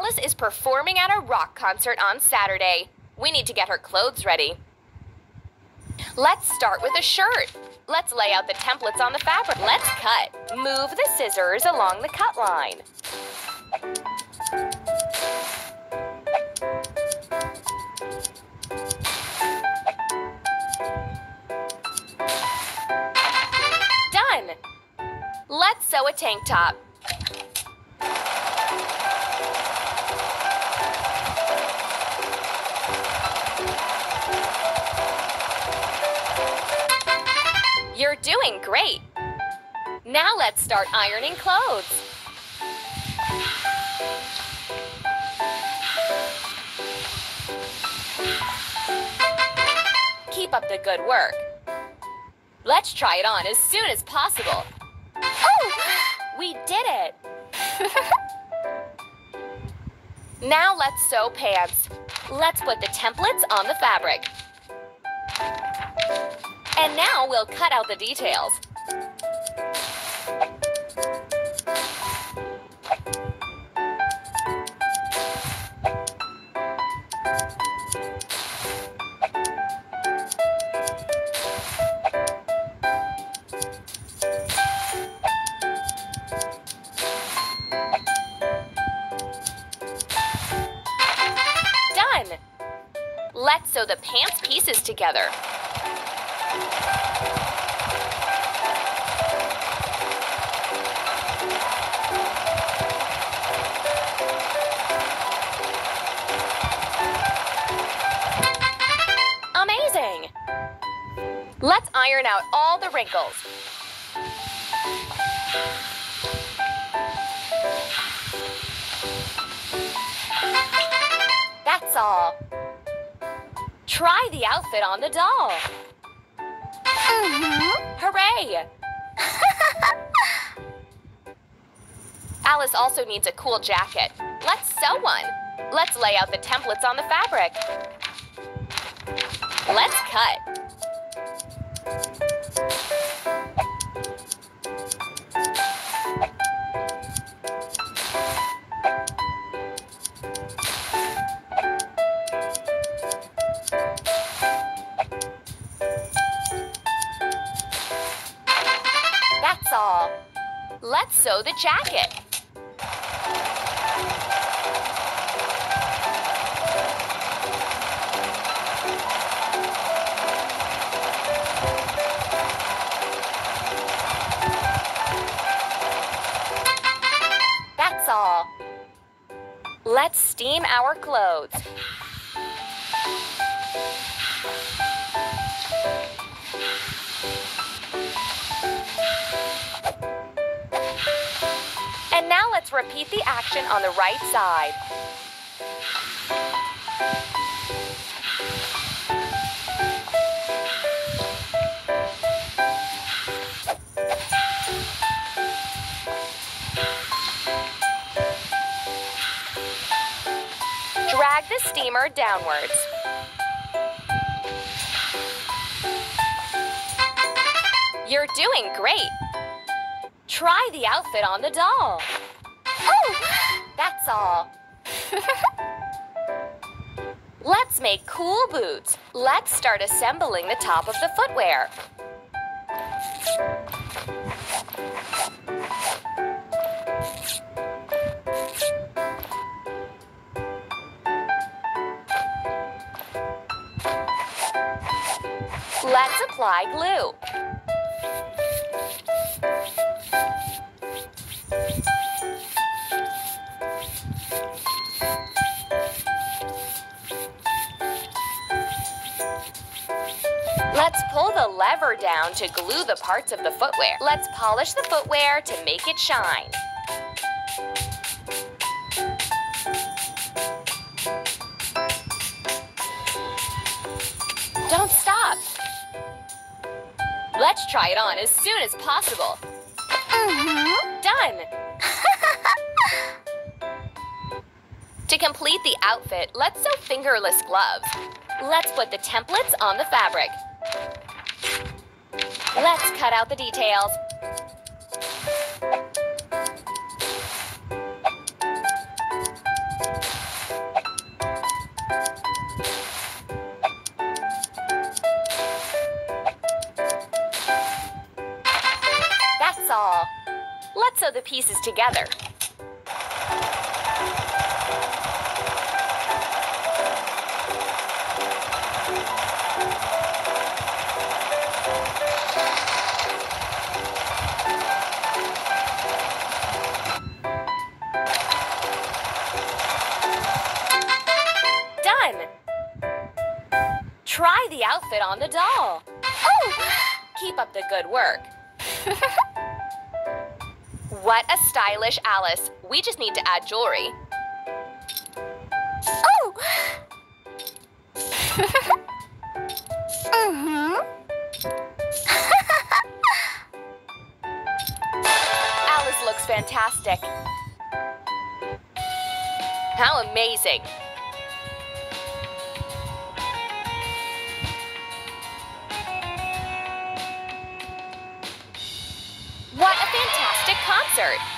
Alice is performing at a rock concert on Saturday. We need to get her clothes ready. Let's start with a shirt. Let's lay out the templates on the fabric. Let's cut. Move the scissors along the cut line. Done! Let's sew a tank top. Great. Now let's start ironing clothes. Keep up the good work. Let's try it on as soon as possible. Oh, we did it. now let's sew pants. Let's put the templates on the fabric. And now we'll cut out the details. Done! Let's sew the pants pieces together. Iron out all the wrinkles. That's all. Try the outfit on the doll. Uh-huh. Hooray! Alice also needs a cool jacket. Let's sew one. Let's lay out the templates on the fabric. Let's cut. Sew the jacket. That's all. Let's steam our clothes. Repeat the action on the right side. Drag the steamer downwards. You're doing great. Try the outfit on the doll. That's all. Let's make cool boots. Let's start assembling the top of the footwear. Let's apply glue. Let's pull the lever down to glue the parts of the footwear. Let's polish the footwear to make it shine. Don't stop. Let's try it on as soon as possible. Mm-hmm. Done. to complete the outfit, let's sew fingerless gloves. Let's put the templates on the fabric. Let's cut out the details. That's all. Let's sew the pieces together. Outfit on the doll. Oh! Keep up the good work. what a stylish Alice. We just need to add jewelry. Oh! mm-hmm. Alice looks fantastic. How amazing! Concert!